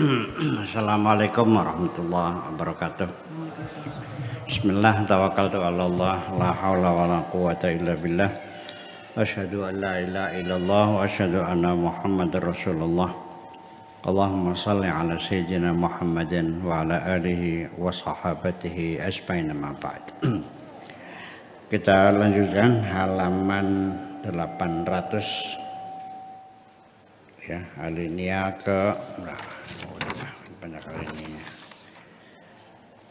Assalamualaikum warahmatullahi wabarakatuh. Bismillah tawakkaltu ala Allah la haula wala quwata illa billah. Asyhadu an la ilaha illallah wa asyhadu anna Muhammadar Rasulullah. Allahumma salli ala sayyidina Muhammadin wa ala alihi wa sahabatihi ajmain ma ba'd. Kita lanjutkan halaman 800 ya. Alinea ke banyak alinea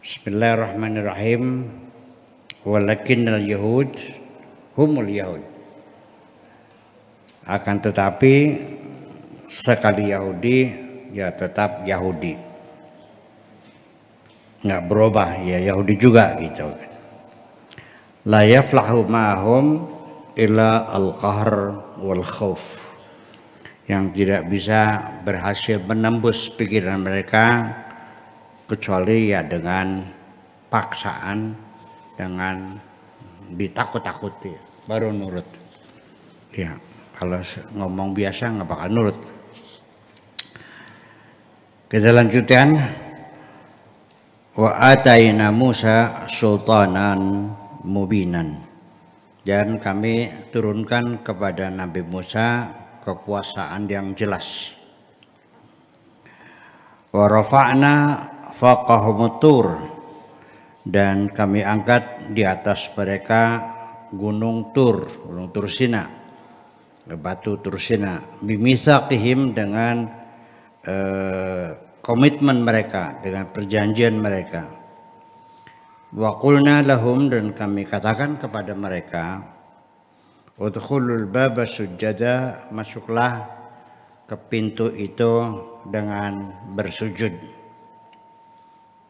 Bismillahirrahmanirrahim. Walakin al yahud humul yahud. Akan tetapi sekali Yahudi ya tetap Yahudi. Nggak berubah ya Yahudi juga gitu. La yaflahu ma'hum ila al-qahr wal khawf yang tidak bisa berhasil menembus pikiran mereka kecuali ya dengan paksaan dengan ditakut-takuti. Baru nurut. Ya kalau ngomong biasa nggak bakal nurut. Kita lanjutkan. Wa Musa sultanan mubinan. Dan kami turunkan kepada Nabi Musa kekuasaan yang jelas. Wa rafa'na faqahumutur dan kami angkat di atas mereka gunung Tur, gunung Tursina, batu Tursina, bimitsaqihim dengan eh, komitmen mereka, dengan perjanjian mereka. Wa qulna lahum dan kami katakan kepada mereka, Udkhulul baba sujada masuklah ke pintu itu dengan bersujud.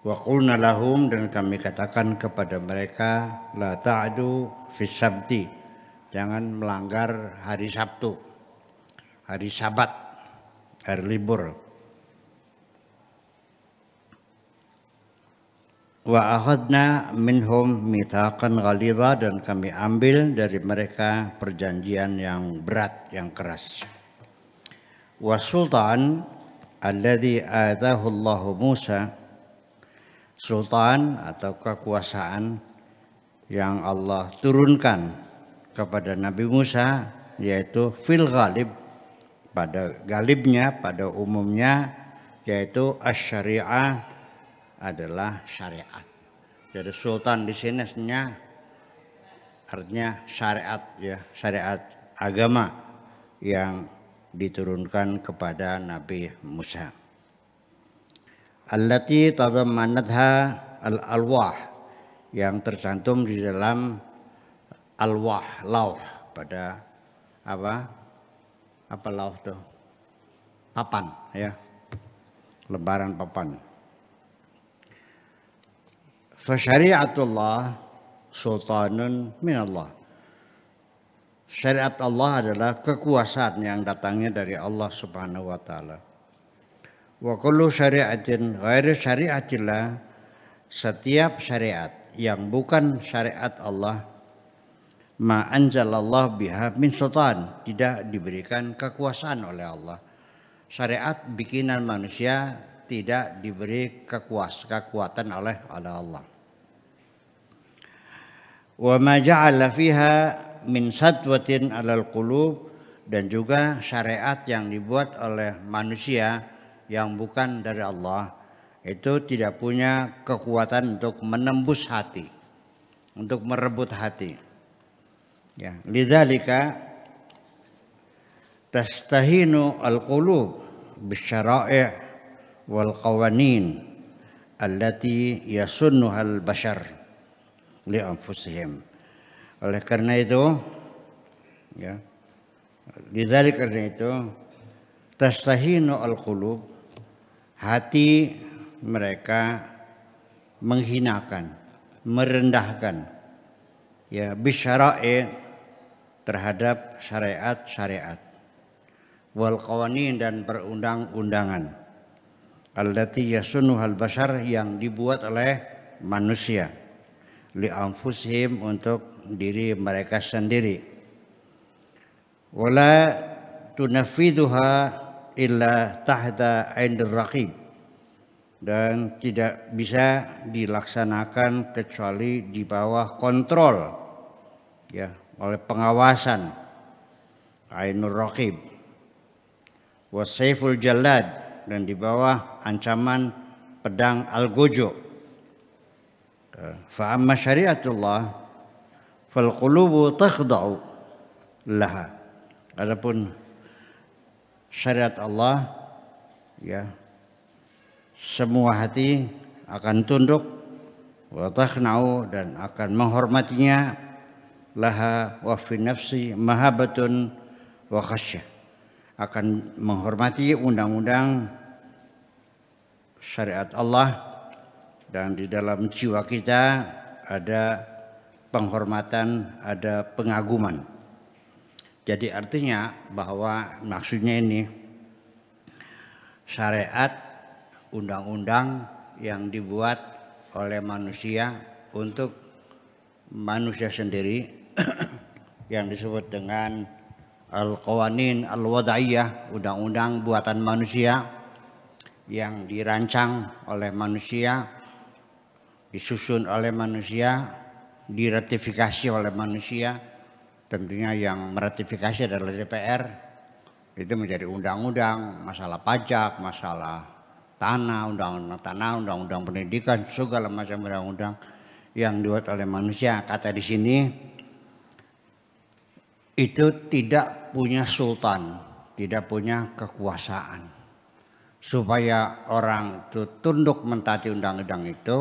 Wa qulna lahum dan kami katakan kepada mereka la ta'du fis sabti. Jangan melanggar hari Sabtu. Hari Sabat, hari libur. Wa akhadna minhum mithaqan ghalidha dan kami ambil dari mereka perjanjian yang berat yang keras. Wa sultan alladhi atahu Allah Musa sultan atau kekuasaan yang Allah turunkan kepada Nabi Musa yaitu fil ghalib pada galibnya pada umumnya yaitu asyariah adalah syariat. Jadi sultan di sini sebenarnya artinya syariat ya, syariat agama yang diturunkan kepada Nabi Musa. Allati tadammanatha al-alwah yang tercantum di dalam alwah lauh pada apa? Apa lauh tuh? Papan ya. Lembaran papan. Fasyariatullah sultanun minallah. Syariat Allah adalah kekuasaan yang datangnya dari Allah Subhanahu wa taala. Wa kullu syari'atin ghairi syari'atillah setiap syariat yang bukan syariat Allah ma anzalallah biha min sultan tidak diberikan kekuasaan oleh Allah. Syariat bikinan manusia tidak diberi kekuas kekuatan oleh Allah. Wa ma ja'ala fiha min sadwatin alal qulub dan juga syariat yang dibuat oleh manusia yang bukan dari Allah itu tidak punya kekuatan untuk menembus hati, untuk merebut hati. Ya, lidzalika tastahinu al-qulub bisyara'i' wal qawanin allati yasunnuha al bashar li anfusihim. Oleh karena itu ya lidzalik karena itu tastahinu al qulub hati mereka menghinakan merendahkan ya bisyara'i terhadap syariat-syariat. Wal qawanin dan perundang-undangan allati yasunuhal bashar yang dibuat oleh manusia. Li anfusihim untuk diri mereka sendiri. Wala tunafiduha illa tahta aindir raqib. Dan tidak bisa dilaksanakan kecuali di bawah kontrol ya oleh pengawasan. Ainur Raqib. Wasaiful jalad dan di bawah ancaman pedang al-gojo fa amma syariatullah fal qulubu takhda'u laha. Adapun syariat Allah ya semua hati akan tunduk wa takhna'u dan akan menghormatinya laha wa fi nafsi mahabatun wa khasyah akan menghormati undang-undang syariat Allah dan di dalam jiwa kita ada penghormatan, ada pengaguman. Jadi artinya bahwa maksudnya ini syariat undang-undang yang dibuat oleh manusia untuk manusia sendiri yang disebut dengan al-qawanin al-wadaiyah, undang-undang buatan manusia yang dirancang oleh manusia, disusun oleh manusia, diratifikasi oleh manusia, tentunya yang meratifikasi adalah DPR, itu menjadi undang-undang, masalah pajak, masalah tanah, undang-undang tanah, undang-undang pendidikan, segala macam undang-undang yang dibuat oleh manusia. Kata di sini itu tidak punya sultan, tidak punya kekuasaan. Supaya orang itu tunduk mentaati undang-undang itu,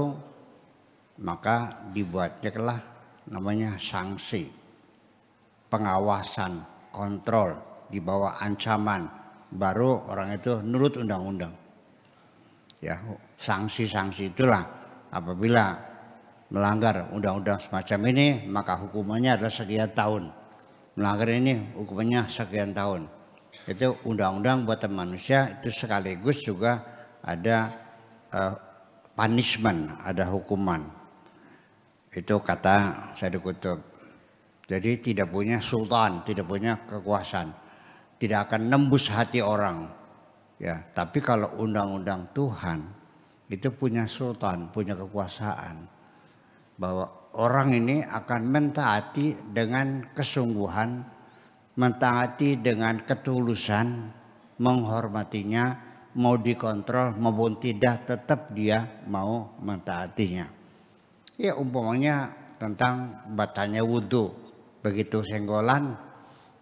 maka dibuatnya lah namanya sanksi, pengawasan, kontrol, di bawah ancaman, baru orang itu nurut undang-undang. Ya sanksi-sanksi itulah. Apabila melanggar undang-undang semacam ini maka hukumannya adalah sekian tahun melanggar ini hukumannya sekian tahun. Itu undang-undang buatan manusia itu sekaligus juga ada uh, punishment ada hukuman. Itu kata saya dikutub jadi tidak punya sultan tidak punya kekuasaan. Tidak akan nembus hati orang. Ya, tapi kalau undang-undang Tuhan itu punya sultan, punya kekuasaan. Bahwa orang ini akan mentaati dengan kesungguhan, mentaati dengan ketulusan, menghormatinya, mau dikontrol maupun tidak tetap dia mau mentaatinya. Ya umpamanya tentang batanya wudhu, begitu senggolan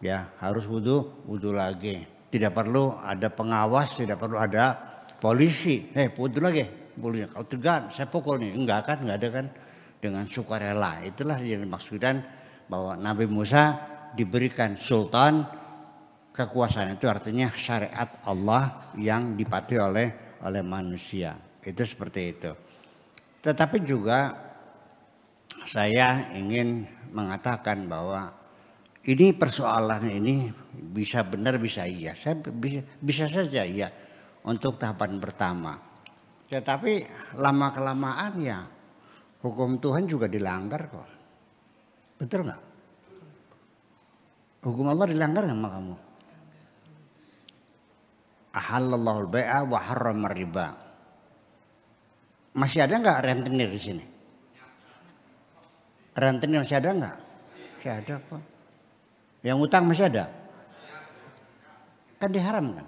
ya harus wudhu, wudhu lagi tidak perlu ada pengawas, tidak perlu ada polisi. Eh, pukul lagi, pukulnya. Kalau tegan, saya pukul nih. Enggak kan, enggak ada kan. Dengan sukarela. Itulah yang dimaksudkan bahwa Nabi Musa diberikan sultan kekuasaan itu artinya syariat Allah yang dipatuhi oleh oleh manusia. Itu seperti itu. Tetapi juga saya ingin mengatakan bahwa ini persoalan ini bisa benar bisa iya. Saya bisa, bisa saja iya untuk tahapan pertama. Tetapi lama kelamaan ya hukum Tuhan juga dilanggar kok. Betul nggak? Hukum Allah dilanggar nggak sama kamu? Ahallallahu al-bai'a wa harrama riba. Masih ada nggak rentenir di sini? Rentenir masih ada nggak? Masih ada kok. Yang utang masih ada? Kan diharamkan.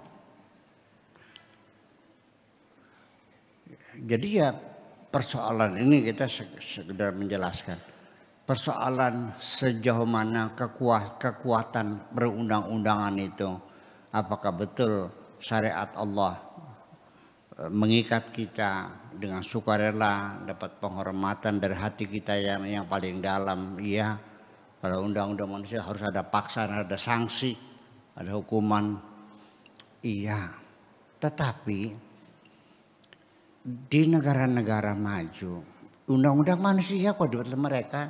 Jadi ya persoalan ini kita sekedar menjelaskan. Persoalan sejauh mana kekuat, kekuatan perundang-undangan itu. Apakah betul syariat Allah e, mengikat kita dengan sukarela dapat penghormatan dari hati kita yang yang paling dalam iya kalau undang-undang manusia harus ada paksaan, ada sanksi, ada hukuman. Iya, tetapi di negara-negara maju, undang-undang manusia kok dibuat mereka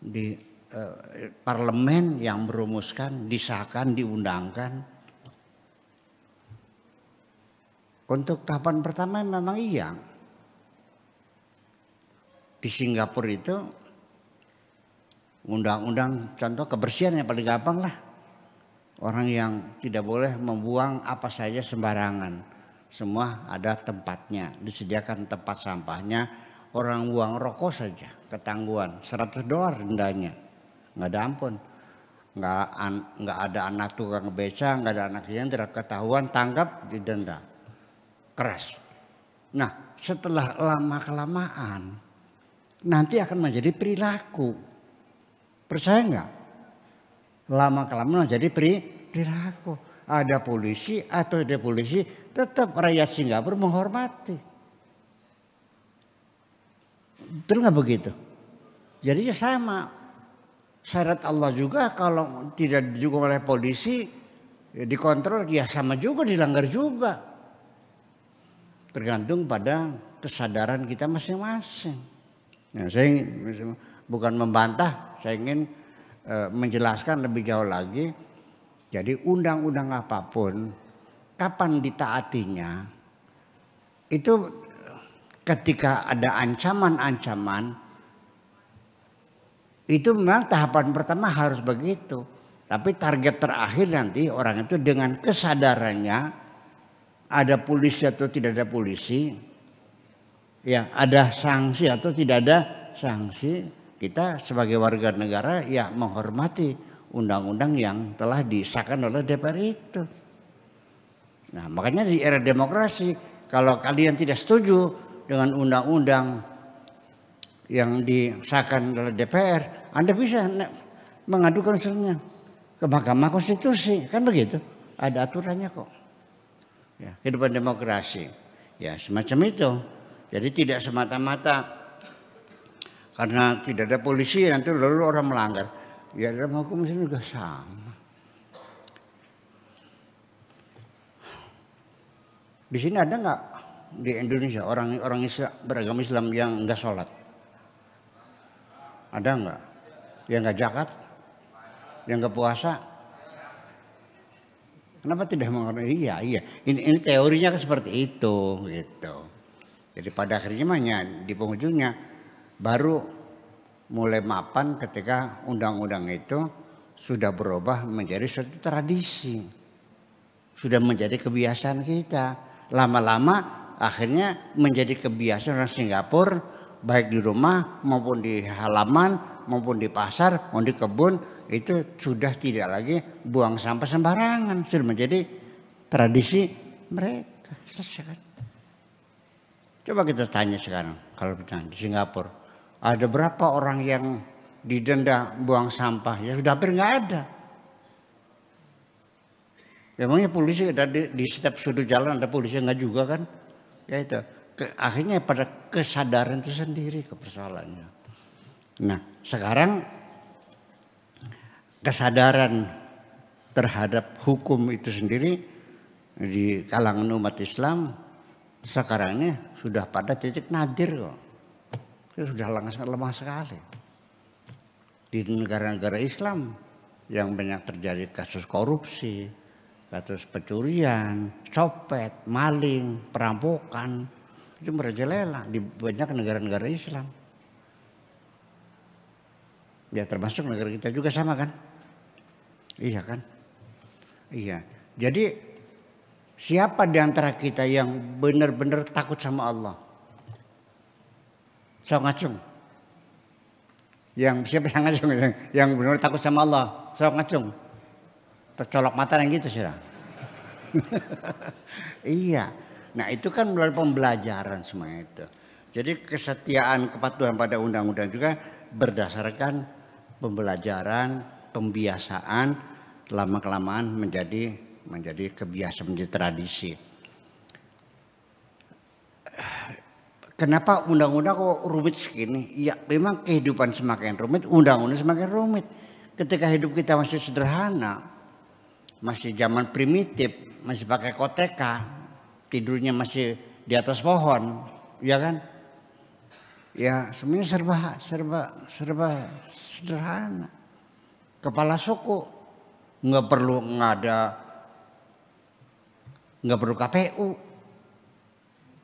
di eh, parlemen yang merumuskan, disahkan, diundangkan. Untuk tahapan pertama memang iya. Di Singapura itu undang-undang contoh kebersihan yang paling gampang lah. Orang yang tidak boleh membuang apa saja sembarangan. Semua ada tempatnya, disediakan tempat sampahnya. Orang buang rokok saja ketangguhan 100 dolar dendanya, nggak ada ampun. Nggak, an, nggak ada anak tukang beca, nggak ada anak yang tidak ketahuan, tangkap, didenda. Keras. Nah setelah lama kelamaan nanti akan menjadi perilaku. Percaya nggak? Lama kelamaan menjadi perilaku. Ada polisi atau ada polisi tetap rakyat Singapura menghormati. Betul nggak begitu? Jadi ya sama. Syarat Allah juga kalau tidak didukung oleh polisi ya dikontrol ya sama juga dilanggar juga. Tergantung pada kesadaran kita masing-masing. Nah, saya bukan membantah, saya ingin e, menjelaskan lebih jauh lagi. Jadi undang-undang apa pun kapan ditaatinya itu ketika ada ancaman-ancaman itu memang tahapan pertama harus begitu. Tapi target terakhir nanti orang itu dengan kesadarannya ada polisi atau tidak ada polisi, ya ada sanksi atau tidak ada sanksi, kita sebagai warga negara ya menghormati undang-undang yang telah disahkan oleh DPR itu. Nah makanya di era demokrasi kalau kalian tidak setuju dengan undang-undang yang disahkan oleh DPR, Anda bisa mengadukan usulnya ke Mahkamah Konstitusi, kan begitu? Ada aturannya kok. Ya, kehidupan demokrasi. Ya, semacam itu. Jadi tidak semata-mata karena tidak ada polisi nanti lalu orang melanggar. Ya dalam hukum ini juga sama. Di sini ada nggak di Indonesia orang orang Islam, beragama Islam yang nggak sholat? Ada nggak? Yang nggak jakat? Yang nggak puasa? Kenapa tidak mengerti? Iya, iya. Ini, ini teorinya kan seperti itu, gitu. Jadi pada akhirnya di penghujungnya baru mulai mapan ketika undang-undang itu sudah berubah menjadi suatu tradisi. Sudah menjadi kebiasaan kita. Lama-lama akhirnya menjadi kebiasaan orang Singapura baik di rumah maupun di halaman maupun di pasar maupun di kebun itu sudah tidak lagi buang sampah sembarangan. Sudah menjadi tradisi mereka. Selesai coba kita tanya sekarang kalau kita di Singapura ada berapa orang yang didenda buang sampah ya sudah hampir nggak ada Emangnya polisi ada di, di setiap sudut jalan ada polisi enggak juga kan? Ya itu. Ke, akhirnya pada kesadaran itu sendiri ke persoalannya. Nah sekarang kesadaran terhadap hukum itu sendiri di kalangan umat Islam sekarang ini sudah pada titik nadir kok. Itu sudah lemah sekali. Di negara-negara Islam yang banyak terjadi kasus korupsi, kasus pencurian, copet, maling, perampokan itu merajalela di banyak negara-negara Islam. Ya termasuk negara kita juga sama kan? Iya kan? Iya. Jadi siapa di antara kita yang benar-benar takut sama Allah? Sok ngacung. Yang siapa yang ngacung? Yang benar takut sama Allah? Sok ngacung tercolok mata yang gitu sih. iya. Nah itu kan melalui pembelajaran semua itu. Jadi kesetiaan kepatuhan pada undang-undang juga berdasarkan pembelajaran, pembiasaan, lama kelamaan menjadi menjadi kebiasaan menjadi tradisi. Kenapa undang-undang kok rumit segini? Ya memang kehidupan semakin rumit, undang-undang semakin rumit. Ketika hidup kita masih sederhana, masih zaman primitif, masih pakai koteka, tidurnya masih di atas pohon, ya kan? Ya semuanya serba serba serba sederhana. Kepala suku nggak perlu nggak ada nggak perlu KPU.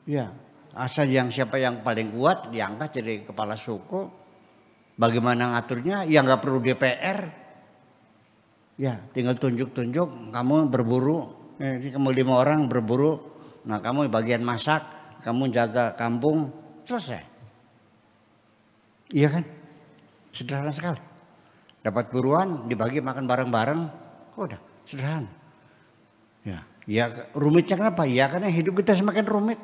Ya, asal yang siapa yang paling kuat diangkat jadi kepala suku. Bagaimana ngaturnya? Ya nggak perlu DPR, Ya, tinggal tunjuk-tunjuk kamu berburu. Eh, kamu lima orang berburu Nah kamu bagian masak, kamu jaga kampung, selesai. Iya kan? Sederhana sekali. Dapat buruan, dibagi makan bareng-bareng, udah sederhana. Ya, ya rumitnya kenapa? Ya karena hidup kita semakin rumit.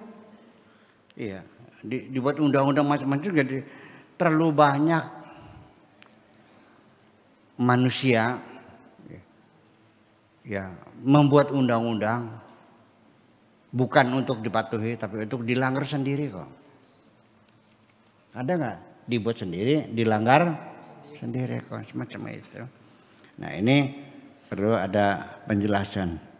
Iya, dibuat undang-undang macam-macam jadi terlalu banyak manusia ya membuat undang-undang bukan untuk dipatuhi tapi untuk dilanggar sendiri kok. Ada nggak dibuat sendiri, dilanggar sendiri, sendiri kok semacam itu. Nah ini perlu ada penjelasan.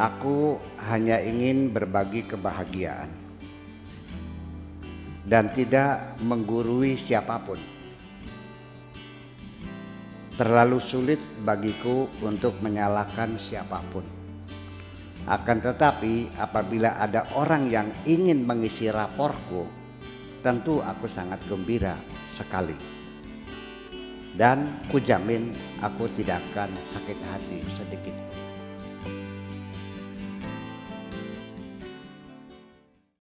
Aku hanya ingin berbagi kebahagiaan dan tidak menggurui siapa pun. Terlalu sulit bagiku untuk menyalahkan siapa pun. Akan tetapi, apabila ada orang yang ingin mengisi raporku, tentu aku sangat gembira sekali. Dan kujamin aku tidak akan sakit hati sedikit